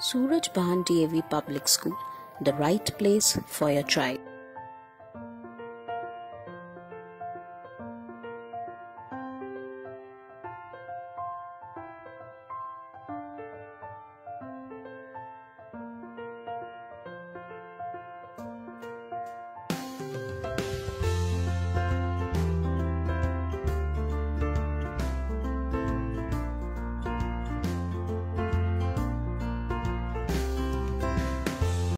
Suraj Bahan DAV Public School, the right place for your child.